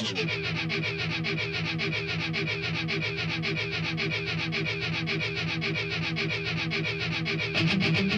Thank you.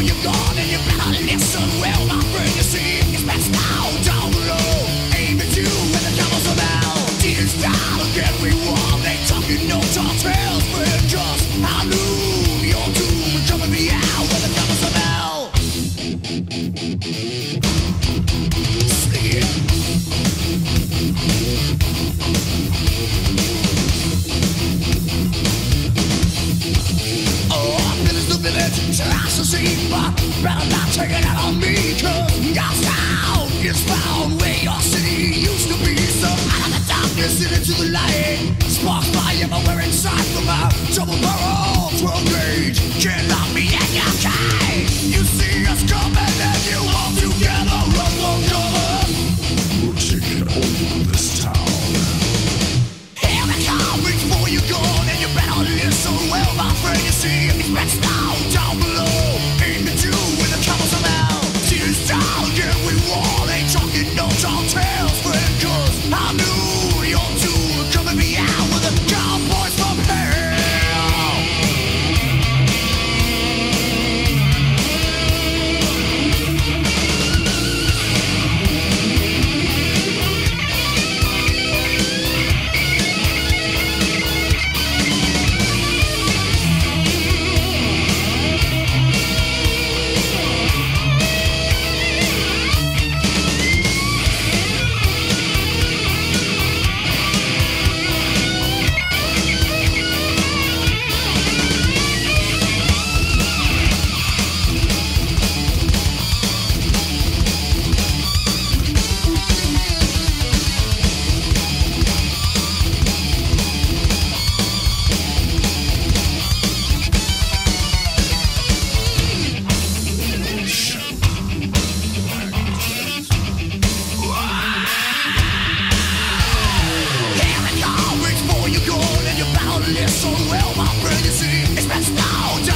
you go. paper Better not take it out on me. Cause your sound is found Where your city used to be. So out of the darkness and into the light Sparks fly everywhere inside From my double barrel 12 gauge Can't lock me in your cage You Sou will my pregnancy is passed out